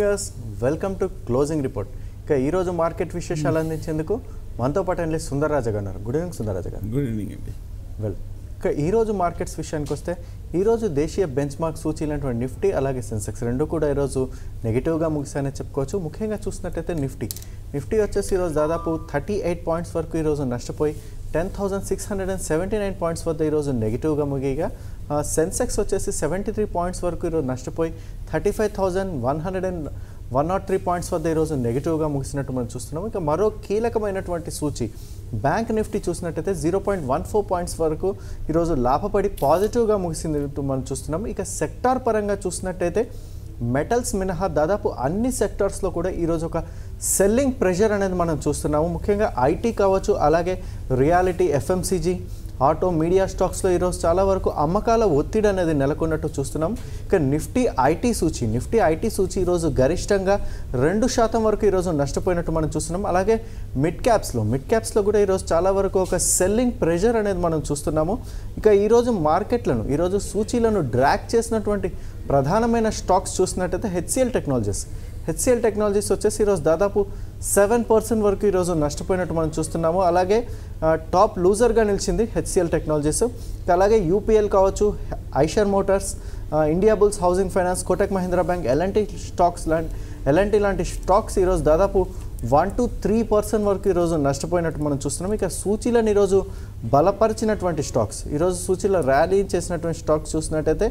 గర్స్ welcome to closing report. ఇక ఈరోజు market విశేషాలు అందించేందుకు మనతో పాటు అండి సుందరరాజ గారు ఉన్నారు. గుడ్ ఈవినింగ్ సుందరరాజ గారు. గుడ్ ఈవినింగ్ అండి వెల్ ఇక ఈరోజు మార్కెట్స్ విషయానికి వస్తే ఈరోజు దేశీయ బెంచ్ మార్క్ సూచీలైనటువంటి నిఫ్టీ అలాగే సెన్సెక్స్ రెండు కూడా ఈరోజు నెగిటివ్గా ముగిశాయని చెప్పుకోవచ్చు. ముఖ్యంగా చూసినట్టయితే నిఫ్టీ. నిఫ్టీ వచ్చేసి ఈరోజు దాదాపు థర్టీ ఎయిట్ పాయింట్స్ వరకు ఈరోజు నష్టపోయి ten thousand six hundred and seventy nine points వద్ద ఈరోజు నెగిటివ్గా ముగిగా సెన్సెక్స్ వచ్చేసి సెవెంటీ త్రీ పాయింట్స్ వరకు ఈరోజు నష్టపోయి thirty five thousand one hundred and one nought three points వద్ద ఈరోజు నెగిటివ్గా ముగిసినట్టు మనం చూస్తున్నాం ఇక మరో కీలకమైనటువంటి సూచి బ్యాంక్ నిఫ్టీ చూసినట్టయితే zero point one four points వరకు ఈరోజు లాభపడి పాజిటివ్గా ముగిసింది మనం చూస్తున్నాం ఇక సెక్టార్ పరంగా చూసినట్టయితే మెటల్స్ మినహా దాదాపు అన్ని సెక్టార్స్లో కూడా ఈరోజు ఒక సెల్లింగ్ ప్రెషర్ అనేది మనం చూస్తున్నాము. ముఖ్యంగా ఐటీ కావచ్చు అలాగే రియాలిటీ ఎఫ్ఎంసీజీ ఆటో మీడియా స్టాక్స్లో ఈరోజు చాలా వరకు అమ్మకాల ఒత్తిడి అనేది నెలకొన్నట్టు చూస్తున్నాం. ఇక నిఫ్టీ ఐటీ సూచి నిఫ్టీ ఐటీ సూచి ఈరోజు గరిష్టంగా రెండు శాతం వరకు ఈరోజు నష్టపోయినట్టు మనం చూస్తున్నాం. అలాగే మిడ్ క్యాప్స్లో మిడ్ క్యాప్స్లో కూడా ఈరోజు చాలా వరకు ఒక సెల్లింగ్ ప్రెషర్ అనేది మనం చూస్తున్నాము. ఇక ఈరోజు మార్కెట్లను ఈరోజు సూచీలను డ్రాక్ చేసినటువంటి ప్రధానమైన స్టాక్స్ చూసినట్టయితే హెచ్సిఎల్ టెక్నాలజీస్. హెచ్సిఎల్ టెక్నాలజీస్ వచ్చేసి ఈరోజు దాదాపు సెవెన్ పర్సెంట్ వరకు ఈరోజు నష్టపోయినట్టు మనం చూస్తున్నాము. అలాగే టాప్ లూజర్గా నిలిచింది హెచ్సిఎల్ టెక్నాలజీస్. అలాగే యూపీఎల్ కావచ్చు Eicher Motors India Bulls Housing Finance Kotak Mahindra bank LNT stocks లాంటి ఎల్ఎన్టీ లాంటి స్టాక్స్ ఈరోజు దాదాపు వన్ టు త్రీ పర్సెంట్ వరకు ఈరోజు నష్టపోయినట్టు మనం చూస్తున్నాం ఇక సూచీలను ఈరోజు బలపరిచినటువంటి స్టాక్స్ ఈరోజు సూచీలో ర్యాలీ చేసినటువంటి స్టాక్స్ చూసినట్టయితే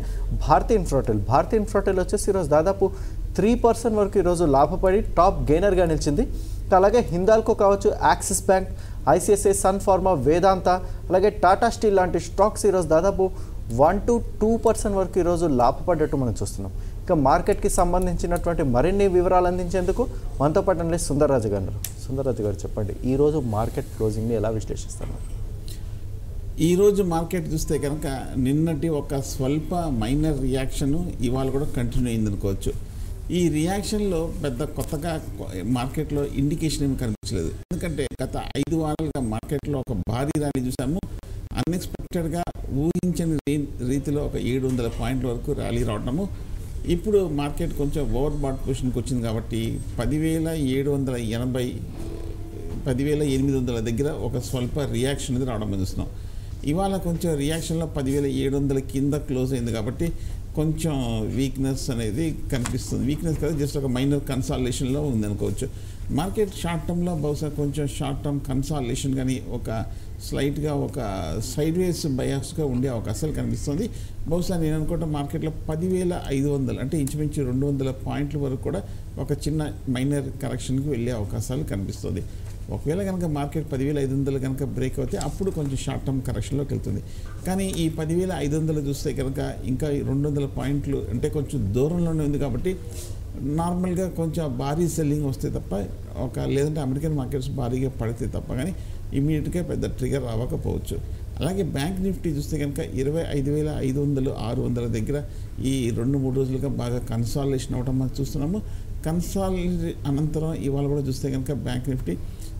భారతీ ఇన్ఫ్రాటెల్ భారతీ ఇన్ఫ్రాటెల్ వచ్చేసి ఈరోజు దాదాపు త్రీ పర్సెంట్ వరకు ఈరోజు లాభపడి టాప్ గెయినర్గా నిలిచింది. అలాగే హిందాల్కో కావచ్చు Axis Bank ICICI Sun Pharma Vedanta అలాగే టాటా స్టీల్ లాంటి స్టాక్స్ ఈరోజు దాదాపు వన్ టు టూ పర్సెంట్ వరకు ఈరోజు లాభపడ్డట్టు మనం చూస్తున్నాం. ఇక మార్కెట్కి సంబంధించినటువంటి మరిన్ని వివరాలు అందించేందుకు మనతో పాటు అండి సుందర్రాజు గారు. సుందర్రాజు గారు చెప్పండి ఈరోజు మార్కెట్ క్లోజింగ్ని ఎలా విశ్లేషిస్తారు? ఈరోజు మార్కెట్ చూస్తే కనుక నిన్నటి ఒక స్వల్ప మైనర్ రియాక్షన్ ఇవాళ కూడా కంటిన్యూ అయింది అనుకోవచ్చు ఈ రియాక్షన్లో పెద్ద కొత్తగా మార్కెట్లో ఇండికేషన్ ఏమి కనిపించలేదు. ఎందుకంటే గత ఐదు వారాలుగా మార్కెట్లో ఒక భారీ ర్యాలీ చూసాము. అన్ఎక్స్పెక్టెడ్గా ఊహించని రీతిలో ఒక ఏడు వందల పాయింట్ల వరకు ర్యాలీ రావడము. ఇప్పుడు మార్కెట్ కొంచెం ఓవర్ బాట్ పొజిషన్కి వచ్చింది కాబట్టి పదివేల ఏడు వందల ఎనభై పదివేల ఎనిమిది వందల దగ్గర ఒక స్వల్ప రియాక్షన్ అనేది రావడం చూస్తున్నాం. ఇవాళ కొంచెం రియాక్షన్లో పదివేల ఏడు వందల కింద క్లోజ్ అయింది కాబట్టి కొంచెం వీక్నెస్ అనేది కనిపిస్తుంది. వీక్నెస్ కదా జస్ట్ ఒక మైనర్ కన్సాలేషన్లో ఉంది అనుకోవచ్చు. మార్కెట్ షార్ట్ టర్మ్లో బహుశా కొంచెం షార్ట్ టర్మ్ కన్సాలేషన్ కానీ ఒక స్లైట్గా ఒక సైడ్ వేస్ బయాస్గా ఉండే అవకాశాలు కనిపిస్తుంది. బహుశా నేను అనుకుంటా మార్కెట్లో పదివేల ఐదు వందలు అంటే ఇంచుమించు రెండు వందల పాయింట్ల వరకు కూడా ఒక చిన్న మైనర్ కరెక్షన్కి వెళ్ళే అవకాశాలు కనిపిస్తుంది. ఒకవేళ కనుక మార్కెట్ పదివేల ఐదు వందలు కనుక బ్రేక్ అవుతే అప్పుడు కొంచెం షార్ట్ టర్మ్ కరెక్షన్లోకి వెళ్తుంది. కానీ ఈ పదివేల ఐదు వందలు చూస్తే కనుక ఇంకా రెండు వందల పాయింట్లు అంటే కొంచెం దూరంలోనే ఉంది కాబట్టి నార్మల్గా కొంచెం భారీ సెల్లింగ్ వస్తే తప్ప ఒక లేదంటే అమెరికన్ మార్కెట్స్ భారీగా పడితే తప్ప కానీ ఇమీడియట్గా పెద్ద ట్రిగర్ రావకపోవచ్చు. అలాగే బ్యాంక్ నిఫ్టీ చూస్తే కనుక ఇరవై ఐదు వేల ఐదు వందలు ఆరు వందల దగ్గర ఈ రెండు మూడు రోజులుగా బాగా కన్సాలేషన్ అవడం మనం చూస్తున్నాము. కన్సాలే అనంతరం ఇవాళ కూడా చూస్తే కనుక బ్యాంక్ నిఫ్టీ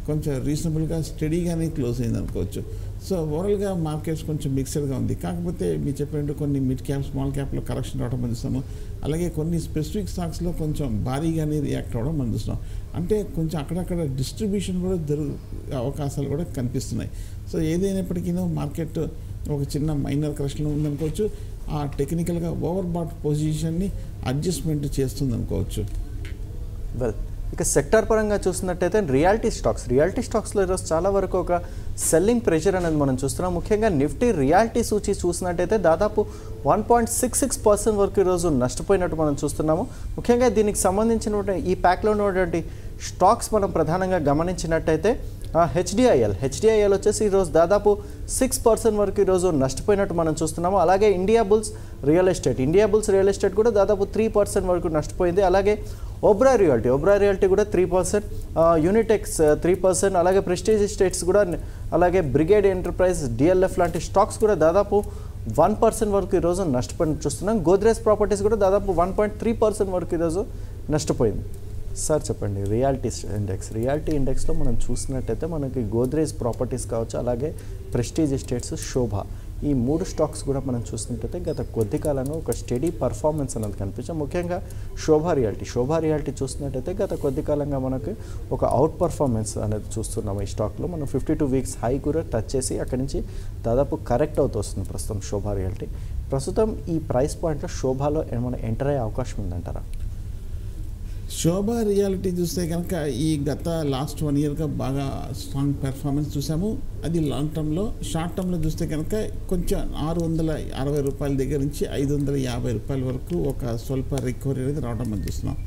కొంచెం రీజనబుల్గా స్టడీగానే క్లోజ్ అయింది అనుకోవచ్చు. సో ఓవరాల్గా మార్కెట్స్ కొంచెం మిక్స్డ్గా ఉంది. కాకపోతే మీరు చెప్పినట్టు కొన్ని మిడ్ క్యాప్ స్మాల్ క్యాప్లో కరెక్షన్ రావడం మనం చూస్తాము అలాగే కొన్ని స్పెసిఫిక్ స్టాక్స్లో కొంచెం భారీగానే రియాక్ట్ అవ్వడం మనం చూస్తున్నాం అంటే కొంచెం అక్కడక్కడ డిస్ట్రిబ్యూషన్ కూడా జరుగు అవకాశాలు కూడా కనిపిస్తున్నాయి. సో ఏదైనప్పటికీ మార్కెట్ ఒక చిన్న మైనర్ కరెక్షన్ ఉందనుకోవచ్చు. ఆ టెక్నికల్గా ఓవర్ బాట్ పొజిషన్ని అడ్జస్ట్మెంట్ చేస్తుంది అనుకోవచ్చు వెల్ ఇక సెక్టార్ పరంగా చూసినట్టయితే రియాలిటీ స్టాక్స్ రియాలిటీ స్టాక్స్లో ఈరోజు చాలా వరకు ఒక సెల్లింగ్ ప్రెషర్ అనేది మనం చూస్తున్నాం. ముఖ్యంగా నిఫ్టీ రియాలిటీ సూచి చూసినట్టయితే దాదాపు one point six six percent వరకు ఈరోజు నష్టపోయినట్టు మనం చూస్తున్నాము. ముఖ్యంగా దీనికి సంబంధించినటువంటి ఈ ప్యాక్లో ఉన్నటువంటి స్టాక్స్ మనం ప్రధానంగా గమనించినట్టయితే హెచ్డిఐఎల్ హెచ్డిఐఎల్ వచ్చేసి ఈరోజు దాదాపు సిక్స్ పర్సెంట్ వరకు ఈరోజు నష్టపోయినట్టు మనం చూస్తున్నాము. అలాగే India Bulls real estate India Bulls real estate కూడా దాదాపు త్రీ పర్సెంట్ వరకు నష్టపోయింది. అలాగే ఒబ్రా రియాలిటీ ఒబ్రా రియాలిటీ కూడా త్రీ పర్సెంట్ యూనిటెక్స్ త్రీ పర్సెంట్ అలాగే ప్రెస్టీజ్ స్టేట్స్ కూడా అలాగే బ్రిగేడ్ ఎంటర్ప్రైజ్ డిఎల్ఎఫ్ లాంటి స్టాక్స్ కూడా దాదాపు వన్ పర్సెంట్ వరకు ఈరోజు నష్టపోయిన చూస్తున్నాం. గోద్రేజ్ ప్రాపర్టీస్ కూడా దాదాపు వన్ పాయింట్ త్రీ పర్సెంట్ వరకు ఈరోజు నష్టపోయింది. సార్ చెప్పండి. రియాలిటీ ఇండెక్స్ రియాలిటీ ఇండెక్స్లో మనం చూసినట్టయితే మనకి గోద్రేజ్ ప్రాపర్టీస్ కావచ్చు అలాగే ప్రెస్టీజ్ ఎస్టేట్స్ శోభ ఈ మూడు స్టాక్స్ కూడా మనం చూసినట్టయితే గత కొద్ది కాలంగా ఒక స్టడీ పర్ఫార్మెన్స్ అనేది కనిపించాం ముఖ్యంగా శోభా రియాలిటీ. శోభా రియాలిటీ చూసినట్టయితే గత కొద్ది కాలంగా మనకి ఒక అవుట్ పర్ఫార్మెన్స్ అనేది చూస్తున్నాం ఈ స్టాక్లో. మనం ఫిఫ్టీ టూ వీక్స్ హై కూడా టచ్ చేసి అక్కడి నుంచి దాదాపు కరెక్ట్ అవుతూ వస్తుంది ప్రస్తుతం శోభా రియాలిటీ. ప్రస్తుతం ఈ ప్రైస్ పాయింట్లో శోభాలో ఏమైనా ఎంటర్ అయ్యే అవకాశం ఉందంటారా? శోభా రియాలిటీ చూస్తే కనుక ఈ గత లాస్ట్ వన్ ఇయర్గా బాగా స్ట్రాంగ్ పెర్ఫార్మెన్స్ చూసాము. అది లాంగ్ టర్మ్లో షార్ట్ టర్మ్లో చూస్తే కనుక కొంచెం ఆరు వందల అరవై రూపాయల దగ్గర నుంచి ఐదు వందల యాభై రూపాయల వరకు ఒక స్వల్ప రికవరీ అనేది రావడం మనం చూస్తున్నాం.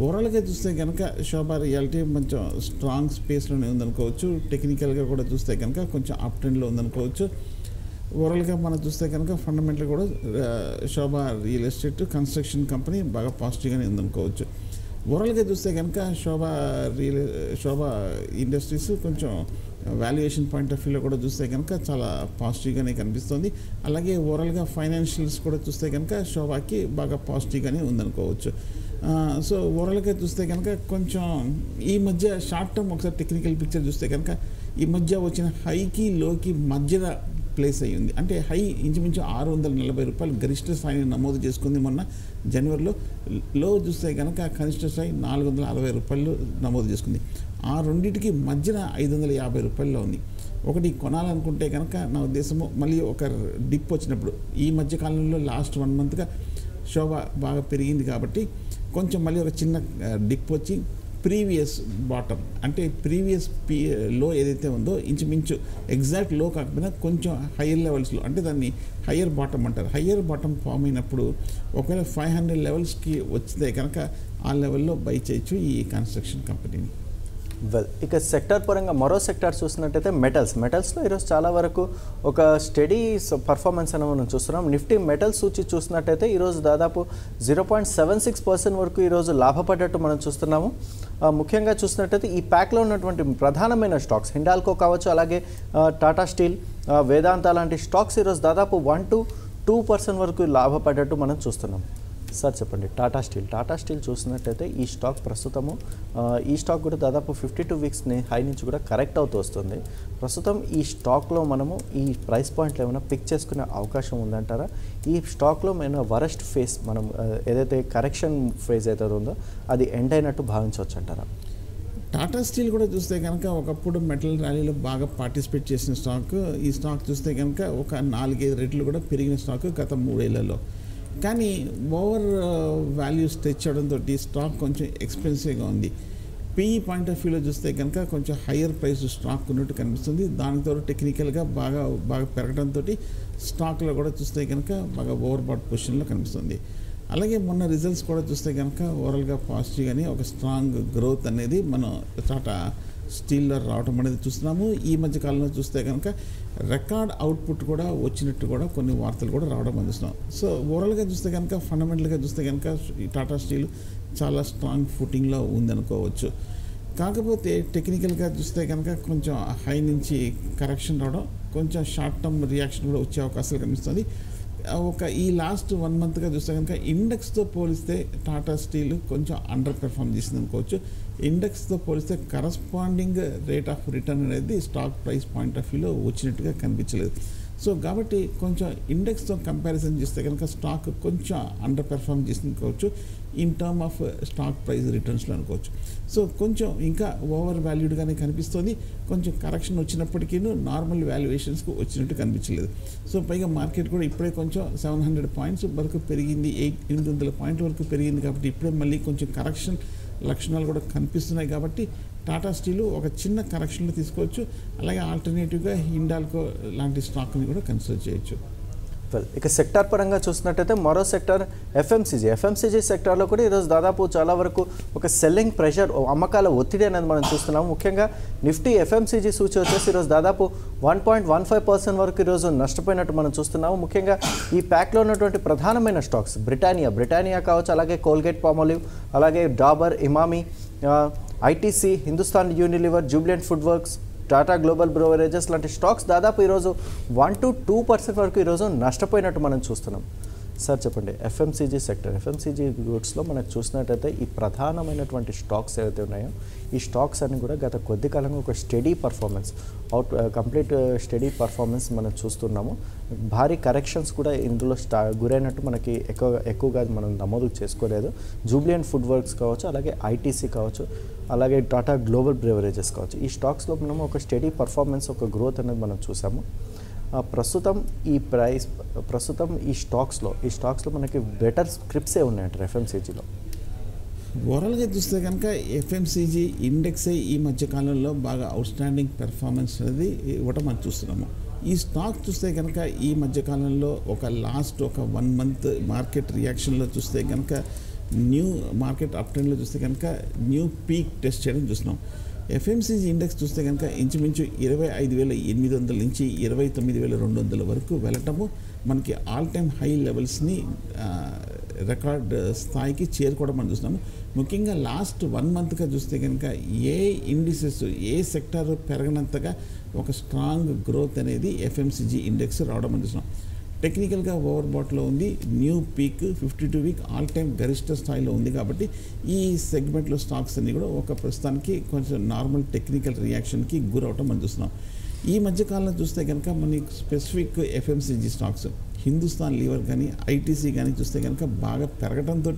ఓవరాల్గా చూస్తే కనుక శోభా రియాలిటీ కొంచెం స్ట్రాంగ్ స్పేస్లోనే ఉందనుకోవచ్చు. టెక్నికల్గా కూడా చూస్తే కనుక కొంచెం అప్ ట్రెండ్లో ఉందనుకోవచ్చు. ఓవరాల్గా మనం చూస్తే కనుక ఫండమెంటల్ కూడా Sobha real estate construction company బాగా పాజిటివ్గానే ఉందనుకోవచ్చు. ఓవరాల్గా చూస్తే కనుక శోభ రియల్ శోభా ఇండస్ట్రీస్ కొంచెం వాల్యుయేషన్ పాయింట్ ఆఫ్ వ్యూలో కూడా చూస్తే కనుక చాలా పాజిటివ్గానే కనిపిస్తుంది. అలాగే ఓవరాల్గా ఫైనాన్షియల్స్ కూడా చూస్తే కనుక శోభాకి బాగా పాజిటివ్గానే ఉందనుకోవచ్చు. Uh, సో ఓవరాల్గా చూస్తే కనుక కొంచెం ఈ మధ్య షార్ట్ టర్మ్ ఒకసారి టెక్నికల్ పిక్చర్ చూస్తే కనుక ఈ మధ్య వచ్చిన హైకి లోకి మధ్యలో ప్లేస్ అయ్యి ఉంది. అంటే హై ఇంచుమించు ఆరు వందల నలభై రూపాయలు గరిష్ట స్థాయిని నమోదు చేసుకుంది మొన్న జనవరిలో. లో చూస్తే కనుక కనిష్ట స్థాయి నాలుగు వందల అరవై రూపాయలు నమోదు చేసుకుంది. ఆ రెండింటికి మధ్యన ఐదు వందల యాభై రూపాయల్లో ఉంది. ఒకటి కొనాలనుకుంటే కనుక నా ఉద్దేశము మళ్ళీ ఒక డిప్ వచ్చినప్పుడు. ఈ మధ్య కాలంలో లాస్ట్ వన్ మంత్గా శోభ బాగా పెరిగింది కాబట్టి కొంచెం మళ్ళీ ఒక చిన్న డిప్ వచ్చి ప్రీవియస్ బాటమ్ అంటే ప్రీవియస్ పీ లో ఏదైతే ఉందో ఇంచుమించు ఎగ్జాక్ట్లో కాకపోయినా కొంచెం హయ్యర్ లెవెల్స్లో అంటే దాన్ని హయ్యర్ బాటమ్ అంటారు. హయ్యర్ బాటమ్ ఫామ్ అయినప్పుడు ఒకవేళ ఫైవ్ హండ్రెడ్ లెవెల్స్కి వచ్చితే కనుక ఆ లెవెల్లో బై చేయొచ్చు ఈ కన్స్ట్రక్షన్ కంపెనీని. వెల్ ఇక సెక్టార్ పరంగా మరో సెక్టార్ చూసినట్టయితే మెటల్స్ మెటల్స్లో ఈరోజు చాలా వరకు ఒక స్టడీ పర్ఫార్మెన్స్ అని మనం చూస్తున్నాం. నిఫ్టీ మెటల్స్ సూచి చూసినట్టయితే ఈరోజు దాదాపు zero point seven six percent వరకు ఈరోజు లాభపడ్డట్టు మనం చూస్తున్నాము. ముఖ్యంగా చూసినట్టయితే ఈ ప్యాక్లో ఉన్నటువంటి ప్రధానమైన స్టాక్స్ హిండాల్కో కావచ్చు అలాగే టాటా స్టీల్ వేదాంత లాంటి స్టాక్స్ ఈరోజు దాదాపు వన్ టు టూ పర్సెంట్ వరకు లాభపడ్డట్టు మనం చూస్తున్నాం. సార్ చెప్పండి టాటా స్టీల్ టాటా స్టీల్ చూసినట్టయితే ఈ స్టాక్ ప్రస్తుతము ఈ స్టాక్ కూడా దాదాపు ఫిఫ్టీ టూ వీక్స్ హై నుంచి కూడా కరెక్ట్ అవుతూ వస్తుంది. ప్రస్తుతం ఈ స్టాక్లో మనము ఈ ప్రైస్ పాయింట్లు ఏమైనా పిక్ చేసుకునే అవకాశం ఉందంటారా? ఈ స్టాక్లో మేము వరస్ట్ ఫేస్ మనం ఏదైతే కరెక్షన్ ఫేజ్ అయితే ఉందో అది ఎండ్ అయినట్టు భావించవచ్చు అంటారా టాటా స్టీల్ కూడా చూస్తే కనుక ఒకప్పుడు మెటల్ ర్యాలీలో బాగా పార్టిసిపేట్ చేసిన స్టాక్ ఈ స్టాక్ చూస్తే కనుక ఒక నాలుగైదు రెట్లు కూడా పెరిగిన స్టాక్ గత మూడేళ్ళలో. కానీ ఓవర్ వాల్యూస్ తెచ్చడంతో స్టాక్ కొంచెం ఎక్స్పెన్సివ్గా ఉంది. పిఈ పాయింట్ ఆఫ్ వ్యూలో చూస్తే కనుక కొంచెం హయ్యర్ ప్రైస్ స్టాక్ ఉన్నట్టు కనిపిస్తుంది. దానితో టెక్నికల్గా బాగా బాగా పెరగడంతో స్టాక్లో కూడా చూస్తే కనుక బాగా ఓవర్బాట్ పొజిషన్లో కనిపిస్తుంది. అలాగే మొన్న రిజల్ట్స్ కూడా చూస్తే కనుక ఓవరాల్గా పాజిటివ్గానే ఒక స్ట్రాంగ్ గ్రోత్ అనేది మనం టాటా స్టీల్లో రావడం అనేది చూస్తున్నాము. ఈ మధ్య కాలంలో చూస్తే కనుక రికార్డ్ అవుట్పుట్ కూడా వచ్చినట్టు కూడా కొన్ని వార్తలు కూడా రావడం అందిస్తున్నాం. సో ఓవరాల్గా చూస్తే కనుక ఫండమెంటల్గా చూస్తే కనుక ఈ టాటా స్టీల్ చాలా స్ట్రాంగ్ ఫుటింగ్లో ఉందనుకోవచ్చు. కాకపోతే టెక్నికల్గా చూస్తే కనుక కొంచెం హై నుంచి కరెక్షన్ రావడం కొంచెం షార్ట్ టర్మ్ రియాక్షన్ కూడా వచ్చే అవకాశాలు కనిపిస్తుంది. ఒక ఈ లాస్ట్ వన్ మంత్గా చూస్తే కనుక ఇండెక్స్తో పోలిస్తే టాటా స్టీల్ కొంచెం అండర్ పెర్ఫామ్ చేసింది అనుకోవచ్చు ఇండెక్స్తో పోలిస్తే కరస్పాండింగ్ రేట్ ఆఫ్ రిటర్న్ అనేది స్టాక్ ప్రైస్ పాయింట్ ఆఫ్ వ్యూలో వచ్చినట్టుగా కనిపించలేదు. సో కాబట్టి కొంచెం ఇండెక్స్తో కంపారిజన్ చేస్తే కనుక స్టాక్ కొంచెం అండర్ పెర్ఫామ్ చేసుకోవచ్చు in term of stock price రిటర్న్స్లో అనుకోవచ్చు. సో కొంచెం ఇంకా ఓవర్ వాల్యూడ్గానే కనిపిస్తుంది. కొంచెం కరెక్షన్ వచ్చినప్పటికీ నార్మల్ వాల్యుయేషన్స్కి వచ్చినట్టు కనిపించలేదు. సో పైగా మార్కెట్ కూడా ఇప్పుడే కొంచెం సెవెన్ హండ్రెడ్ పాయింట్స్ వరకు పెరిగింది. ఎయిట్ ఎనిమిది వందల పాయింట్ వరకు పెరిగింది కాబట్టి ఇప్పుడే మళ్ళీ కొంచెం కరెక్షన్ లక్షణాలు కూడా కనిపిస్తున్నాయి కాబట్టి టాటా స్టీల్ ఒక చిన్న కరెక్షన్లు తీసుకోవచ్చు. అలాగే ఆల్టర్నేటివ్గా హిండాల్కో లాంటి స్టాక్ని కూడా కన్సిడర్ చేయొచ్చు. వెల్ ఇక సెక్టార్ పరంగా చూసినట్టయితే మరో సెక్టార్ ఎఫ్ఎంసీజీ ఎఫ్ఎంసీజీ సెక్టార్లో కూడా ఈరోజు దాదాపు చాలా వరకు ఒక సెల్లింగ్ ప్రెషర్ అమ్మకాల ఒత్తిడి అనేది మనం చూస్తున్నాము. ముఖ్యంగా నిఫ్టీ ఎఫ్ఎంసీజీ సూచి వచ్చేసి ఈరోజు దాదాపు one point one five percent వరకు ఈరోజు నష్టపోయినట్టు మనం చూస్తున్నాము. ముఖ్యంగా ఈ ప్యాక్లో ఉన్నటువంటి ప్రధానమైన స్టాక్స్ బ్రిటానియా. బ్రిటానియా కావచ్చు అలాగే కోల్గేట్ పామోలివ్ అలాగే Dabur Emami ITC Hindustan Unilever Jubilant food works Tata global beverages లాంటి స్టాక్స్ దాదాపు ఈరోజు వన్ టు టూ పర్సెంట్ వరకు ఈరోజు నష్టపోయినట్టు మనం చూస్తున్నాం. సార్ చెప్పండి ఎఫ్ఎంసీజీ సెక్టర్ ఎఫ్ఎంసీజీ గూడ్స్లో మనకు చూసినట్టయితే ఈ ప్రధానమైనటువంటి స్టాక్స్ ఏవైతే ఉన్నాయో ఈ స్టాక్స్ అన్ని కూడా గత కొద్ది కాలంగా ఒక steady performance out complete steady performance మనం చూస్తున్నాము. భారీ కరెక్షన్స్ కూడా ఇందులో స్టా గురైనట్టు మనకి ఎక్కువ ఎక్కువగా మనం నమోదు చేసుకోలేదు. జూబ్లియన్ ఫుడ్ వర్క్స్ కావచ్చు అలాగే ఐటీసీ కావచ్చు అలాగే టాటా గ్లోబల్ బ్రేవరేజెస్ కావచ్చు. ఈ స్టాక్స్లో మనం ఒక స్టడీ పర్ఫార్మెన్స్ ఒక గ్రోత్ అనేది మనం చూసాము. ప్రస్తుతం ఈ ప్రైస్ ప్రస్తుతం ఈ స్టాక్స్లో ఈ స్టాక్స్లో మనకి బెటర్ స్క్రిప్ట్సే ఉన్నాయంట ఎఫ్ఎంసీజీలో. ఓవరాల్గా చూస్తే కనుక ఎఫ్ఎంసీజీ ఇండెక్స్ ఈ మధ్య కాలంలో బాగా అవుట్స్టాండింగ్ పెర్ఫార్మెన్స్ అనేది ఇవ్వటం మనం చూస్తున్నాము. ఈ స్టాక్ చూస్తే కనుక ఈ మధ్య కాలంలో ఒక లాస్ట్ ఒక వన్ మంత్ మార్కెట్ రియాక్షన్లో చూస్తే కనుక న్యూ మార్కెట్ అప్ ట్రెండ్లో చూస్తే కనుక న్యూ పీక్ టెస్ట్ చేయడం చూస్తున్నాం. ఎఫ్ఎంసీజీ ఇండెక్స్ చూస్తే కనుక ఇంచుమించు ఇరవై ఐదు వేల ఎనిమిది వందల నుంచి ఇరవై తొమ్మిది వేల రెండు వందల వరకు వెళ్ళటము మనకి ఆల్ టైమ్ హై లెవెల్స్ని రికార్డ్ స్థాయికి చేరుకోవడం మనం చూస్తున్నాము. ముఖ్యంగా లాస్ట్ వన్ మంత్గా చూస్తే కనుక ఏ ఇండిసెస్ ఏ సెక్టర్ పెరగనంతగా ఒక స్ట్రాంగ్ గ్రోత్ అనేది ఎఫ్ఎంసీజీ ఇండెక్స్ రావడం మనం చూస్తున్నాం. టెక్నికల్గా ఓవర్ బాట్లో ఉంది. New peak fifty two week all time గరిష్ట స్థాయిలో ఉంది కాబట్టి ఈ సెగ్మెంట్లో స్టాక్స్ అన్ని కూడా ఒక ప్రస్తుతానికి కొంచెం నార్మల్ టెక్నికల్ రియాక్షన్కి గురవటం మనం చూస్తున్నాం. ఈ మధ్య కాలంలో చూస్తే కనుక మనకి specific FMCG stocks Hindustan lever కానీ ఐటీసీ కానీ చూస్తే కనుక బాగా పెరగడంతో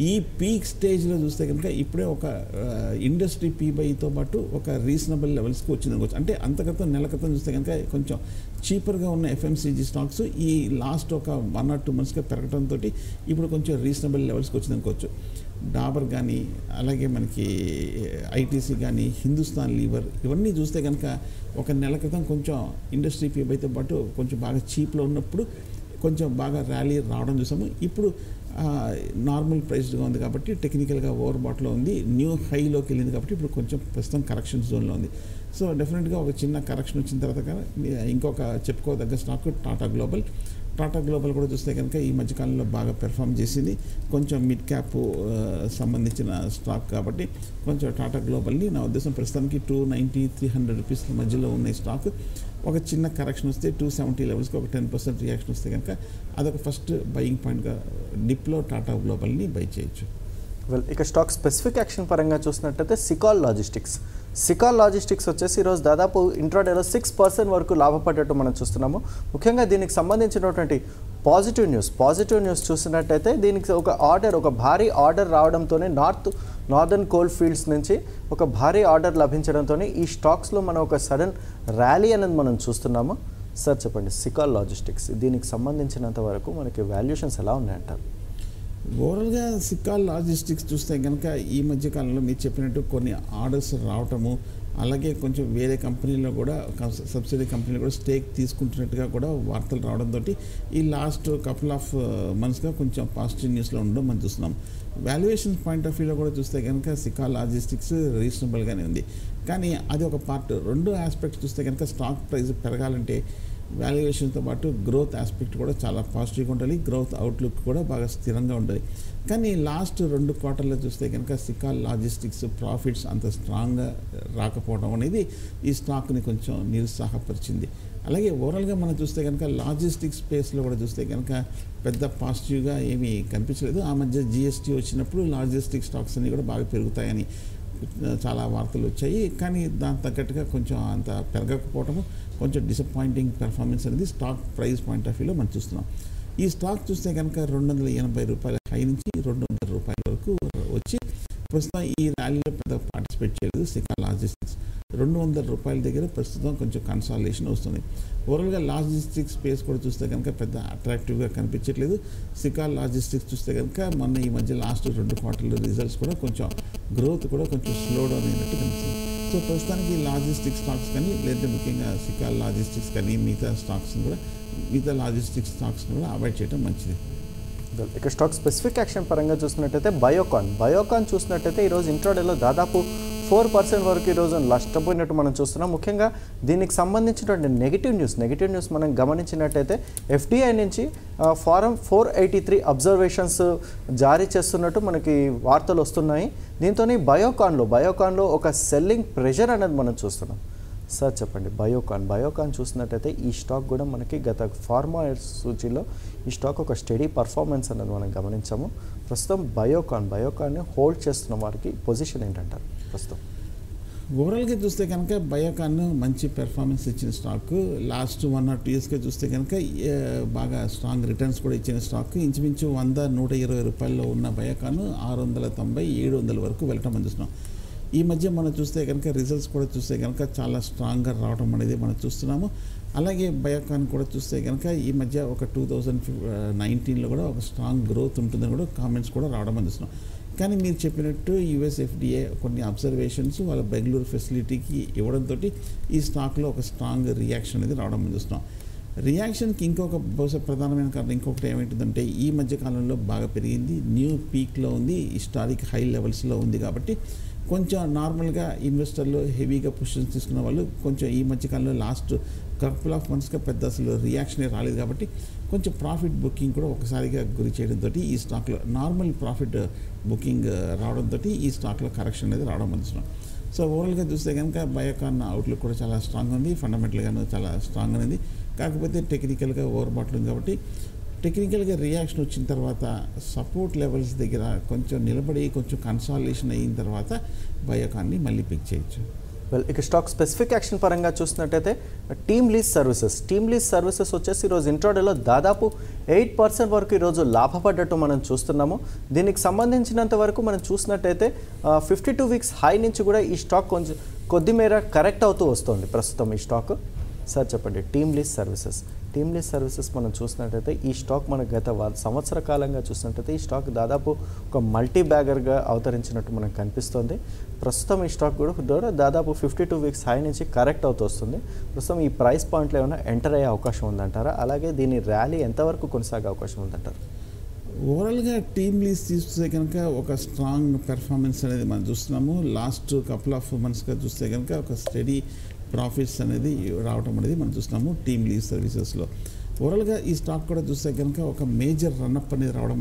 ఈ పీక్ స్టేజ్లో చూస్తే కనుక ఇప్పుడే ఒక ఇండస్ట్రీ పీబైతో పాటు ఒక రీజనబుల్ లెవెల్స్కి వచ్చింది అనుకోవచ్చు. అంటే అంతగతం నెల క్రితం చూస్తే కనుక కొంచెం చీపర్గా ఉన్న ఎఫ్ఎంసీజీ స్టాక్స్ ఈ లాస్ట్ ఒక వన్ ఆర్ టూ మంత్స్గా పెరగడంతో ఇప్పుడు కొంచెం రీజనబుల్ లెవెల్స్కి వచ్చింది అనుకోవచ్చు. డాబర్ కానీ అలాగే మనకి ఐటీసీ కానీ హిందుస్థాన్ లీవర్ ఇవన్నీ చూస్తే కనుక ఒక నెల క్రితం కొంచెం ఇండస్ట్రీ పీబైతో పాటు కొంచెం బాగా చీప్లో ఉన్నప్పుడు కొంచెం బాగా ర్యాలీ రావడం చూసాము. ఇప్పుడు నార్మల్ ప్రైస్డ్గా ఉంది కాబట్టి టెక్నికల్గా ఓవర్ బాట్లో ఉంది. న్యూ హైలోకి వెళ్ళింది కాబట్టి ఇప్పుడు కొంచెం ప్రస్తుతం కరెక్షన్ జోన్లో ఉంది. సో డెఫినెట్గా ఒక చిన్న కరెక్షన్ వచ్చిన తర్వాత కానీ ఇంకొక చెప్పుకోదగ్గ stock Tata global Tata global కూడా చూస్తే కనుక ఈ మధ్యకాలంలో బాగా పెర్ఫామ్ చేసింది. కొంచెం మిడ్ క్యాప్ సంబంధించిన స్టాక్ కాబట్టి కొంచెం టాటా గ్లోబల్ని నా ఉద్దేశం ప్రస్తుతానికి two ninety three hundred rupees మధ్యలో ఉన్న స్టాక్ ఒక చిన్న కరెక్షన్ వస్తే టూ సెవెంటీ లెవెల్స్కి ఒక టెన్ పర్సెంట్ రియాక్షన్ వస్తే కనుక అదొక ఫస్ట్ బయింగ్ పాయింట్గా డిప్లో టాటా గ్లోబల్ని బై చేయొచ్చు. వెల్ ఇక స్టాక్ స్పెసిఫిక్ యాక్షన్ పరంగా చూసినట్టయితే సికాల్ లాజిస్టిక్స్ సికాల్ లాజిస్టిక్స్ వచ్చేసి ఈరోజు దాదాపు ఇంట్రాడేలో సిక్స్ పర్సెంట్ వరకు లాభపడ్డట్టు మనం చూస్తున్నాము. ముఖ్యంగా దీనికి సంబంధించినటువంటి పాజిటివ్ న్యూస్. పాజిటివ్ న్యూస్ చూసినట్టయితే దీనికి ఒక ఆర్డర్ ఒక భారీ ఆర్డర్ రావడంతోనే నార్త్ నార్దర్న్ కోల్ ఫీల్డ్స్ నుంచి ఒక భారీ ఆర్డర్ లభించడంతో ఈ స్టాక్స్లో మనం ఒక సడన్ ర్యాలీ అనేది మనం చూస్తున్నాము. సార్ చెప్పండి. సికాల్ లాజిస్టిక్స్ దీనికి సంబంధించినంత వరకు మనకి వాల్యుయేషన్స్ ఎలా ఉన్నాయంటారు? ఓవరాల్గా సిక్కాల్ లాజిస్టిక్స్ చూస్తే కనుక ఈ మధ్య కాలంలో మీరు చెప్పినట్టు కొన్ని ఆర్డర్స్ రావటము అలాగే కొంచెం వేరే కంపెనీలో కూడా సబ్సిడీ కంపెనీలో కూడా స్టేక్ తీసుకుంటున్నట్టుగా కూడా వార్తలు రావడంతో ఈ లాస్ట్ కపుల్ ఆఫ్ మంత్స్గా కొంచెం పాజిటివ్ న్యూస్లో ఉండడం మనం చూస్తున్నాం. వాల్యుయేషన్ పాయింట్ ఆఫ్ వ్యూలో కూడా చూస్తే కనుక సికా లాజిస్టిక్స్ రీజనబుల్గానే ఉంది. కానీ అది ఒక పార్ట్. రెండు ఆస్పెక్ట్స్ చూస్తే కనుక స్టాక్ ప్రైస్ పెరగాలంటే వాల్యుయేషన్తో పాటు గ్రోత్ ఆస్పెక్ట్ కూడా చాలా పాజిటివ్గా ఉండాలి. గ్రోత్ అవుట్లుక్ కూడా బాగా స్థిరంగా ఉండాలి. కానీ లాస్ట్ రెండు క్వార్టర్లో చూస్తే కనుక సికాల్ లాజిస్టిక్స్ ప్రాఫిట్స్ అంత స్ట్రాంగ్గా రాకపోవడం అనేది ఈ స్టాక్ని కొంచెం నిరుత్సాహపరిచింది. అలాగే ఓవరాల్గా మనం చూస్తే కనుక లాజిస్టిక్స్ స్పేస్లో కూడా చూస్తే కనుక పెద్ద పాజిటివ్గా ఏమీ కనిపించలేదు. ఆ మధ్య జిఎస్టీ వచ్చినప్పుడు లాజిస్టిక్ స్టాక్స్ అన్నీ కూడా బాగా పెరుగుతాయని చాలా వార్తలు వచ్చాయి. కానీ దాని తగ్గట్టుగా కొంచెం అంత పెరగకపోవటము కొంచెం డిసప్పాయింటింగ్ పెర్ఫార్మెన్స్ అనేది స్టాక్ ప్రైస్ పాయింట్ ఆఫ్ వ్యూలో మనం చూస్తున్నాం. ఈ స్టాక్ చూస్తే కనుక రెండు వందల ఎనభై రూపాయల హై నుంచి రెండు వందల రూపాయల వరకు వచ్చి ప్రస్తుతం ఈ ర్యాలీలో పెద్ద పార్టిసిపేట్ చేయలేదు సికా లాజిస్టిక్స్ రెండు వందల రూపాయల దగ్గర ప్రస్తుతం కొంచెం కన్సాలేషన్ వస్తుంది. ఓవరాల్గా లాజిస్టిక్స్ స్పేస్ కూడా చూస్తే కనుక పెద్ద అట్రాక్టివ్గా కనిపించట్లేదు. సికా లాజిస్టిక్స్ చూస్తే కనుక మొన్న ఈ మధ్య లాస్ట్ రెండు క్వార్టర్ల రిజల్ట్స్ కూడా కొంచెం గ్రోత్ కూడా కొంచెం స్లో డౌన్ అయినట్టు కనిపిస్తుంది. సో ప్రస్తుతానికి లాజిస్టిక్ స్టాక్స్ కానీ లేదంటే ముఖ్యంగా సికా లాజిస్టిక్స్ కానీ మిగతా స్టాక్స్ని కూడా మిగతా లాజిస్టిక్ స్టాక్స్ని కూడా అవాయిడ్ చేయడం మంచిది. ఇక స్టాక్ స్పెసిఫిక్ యాక్షన్ పరంగా చూసినట్టయితే బయోకాన్. బయోకాన్ చూసినట్టయితే ఈరోజు ఇంట్రాడేలో దాదాపు ఫోర్ పర్సెంట్ వరకు ఈరోజు నష్టపోయినట్టు మనం చూస్తున్నాం. ముఖ్యంగా దీనికి సంబంధించినటువంటి నెగిటివ్ న్యూస్ నెగిటివ్ న్యూస్ మనం గమనించినట్టయితే ఎఫ్డిఐ నుంచి form four eighty three observations జారీ చేస్తున్నట్టు మనకి వార్తలు వస్తున్నాయి. దీంతో బయోకాన్లో బయోకాన్లో ఒక సెల్లింగ్ ప్రెషర్ అనేది మనం చూస్తున్నాం. సార్ చెప్పండి బయోకాన్. బయోకాన్ చూసినట్టయితే ఈ స్టాక్ కూడా మనకి గత ఫార్మా సూచీలో ఈ స్టాక్ ఒక స్టడీ పర్ఫార్మెన్స్ అనేది మనం గమనించాము. ప్రస్తుతం బయోకాన్ బయోకాన్ని హోల్డ్ చేస్తున్న వారికి పొజిషన్ ఏంటంటారు ప్రస్తుతం? ఓవరాల్గా చూస్తే కనుక బయోకాన్ మంచి పెర్ఫార్మెన్స్ ఇచ్చిన stock. Last one or two ఇయర్స్గా చూస్తే కనుక బాగా స్ట్రాంగ్ రిటర్న్స్ కూడా ఇచ్చిన స్టాక్. ఇంచుమించు వంద నూట ఇరవై రూపాయల్లో ఉన్న బయోకాన్ ఆరు వందల తొంభై ఏడు వందల వరకు వెళ్ళటం మనం చూస్తున్నాం ఈ మధ్య మనం చూస్తే కనుక రిజల్ట్స్ కూడా చూస్తే కనుక చాలా స్ట్రాంగ్గా రావడం అనేది మనం చూస్తున్నాము. అలాగే బయోకాన్ కూడా చూస్తే కనుక ఈ మధ్య ఒక టూ థౌజండ్ నైన్టీన్లో కూడా ఒక స్ట్రాంగ్ గ్రోత్ ఉంటుందని కూడా కామెంట్స్ కూడా రావడం అని చూస్తున్నాం కానీ మీరు చెప్పినట్టు యుఎస్ ఎఫ్డిఏ కొన్ని అబ్జర్వేషన్స్ వాళ్ళ బెంగళూరు ఫెసిలిటీకి ఇవ్వడంతో ఈ స్టాక్లో ఒక స్ట్రాంగ్ రియాక్షన్ అనేది రావడం చూస్తున్నాం. రియాక్షన్కి ఇంకొక బహుశా ప్రధానమైన కారణం ఇంకొకటి ఏమిటిదంటే ఈ మధ్య కాలంలో బాగా పెరిగింది. న్యూ పీక్లో ఉంది. హిస్టారిక్ హై లెవెల్స్లో ఉంది కాబట్టి కొంచెం నార్మల్గా ఇన్వెస్టర్లు హెవీగా పొజిషన్స్ తీసుకున్న వాళ్ళు కొంచెం ఈ మధ్యకాలంలో లాస్ట్ కపుల్ ఆఫ్ మంత్స్గా పెద్ద అసలు రియాక్షనే రాలేదు కాబట్టి కొంచెం ప్రాఫిట్ బుకింగ్ కూడా ఒకసారిగా గురి చేయడంతో ఈ స్టాక్లో నార్మల్ ప్రాఫిట్ బుకింగ్ రావడంతో ఈ స్టాక్లో కరెక్షన్ అనేది రావడం మంచిగా సో ఓవరాల్గా చూస్తే కనుక బయోకాన్ అవుట్లుక్ కూడా చాలా స్ట్రాంగ్ ఉంది ఫండమెంటల్గాను చాలా స్ట్రాంగ్ ఉంది. కాకపోతే టెక్నికల్గా ఓవర్ బాట్లు ఉంది కాబట్టి టెక్నికల్గా రియాక్షన్ వచ్చిన తర్వాత సపోర్ట్ లెవెల్స్ దగ్గర కొంచెం నిలబడి కొంచెం కన్సాలిడేషన్ అయిన తర్వాత బయోకాన్ని మళ్ళీ పిక్ చేయొచ్చు. వెల్ ఇక స్టాక్ స్పెసిఫిక్ యాక్షన్ పరంగా చూసినట్టయితే Team Lease Services Team Lease Services వచ్చేసి ఈరోజు ఇంట్రోడేలో దాదాపు ఎయిట్ పర్సెంట్ వరకు ఈరోజు లాభపడ్డట్టు మనం చూస్తున్నాము. దీనికి సంబంధించినంత వరకు మనం చూసినట్టయితే ఫిఫ్టీ టూ వీక్స్ హై నుంచి కూడా ఈ స్టాక్ కొంచెం కొద్ది మేర కరెక్ట్ అవుతూ వస్తుంది ప్రస్తుతం ఈ స్టాక్ సార్ చెప్పండి Team Lease Services Team Lease Services మనం చూసినట్టయితే ఈ స్టాక్ మనం గత వ- సంవత్సర కాలంగా చూసినట్టయితే ఈ స్టాక్ దాదాపు ఒక మల్టీ బ్యాగర్గా అవతరించినట్టు మనకు కనిపిస్తుంది. ప్రస్తుతం ఈ స్టాక్ కూడా దాదాపు ఫిఫ్టీ టూ వీక్స్ హై నుంచి కరెక్ట్ అవుతూ వస్తుంది. ప్రస్తుతం ఈ ప్రైస్ పాయింట్లో ఏమైనా ఎంటర్ అయ్యే అవకాశం ఉందంటారా? అలాగే దీని ర్యాలీ ఎంతవరకు కొనసాగే అవకాశం ఉందంటారు? ఓవరాల్గా టీమ్ లీజ్ చూస్తే కనుక ఒక స్ట్రాంగ్ పెర్ఫార్మెన్స్ అనేది మనం చూస్తున్నాము. లాస్ట్ కపుల్ ఆఫ్ మంత్స్గా చూస్తే కనుక ఒక స్టడీ ప్రాఫిట్స్ అనేది రావడం అనేది మనం చూస్తున్నాము టీమ్ లీవ్ సర్వీసెస్లో. ఓవరాల్గా ఈ స్టాక్ కూడా చూస్తే కనుక ఒక మేజర్ రన్అప్ అనేది రావడం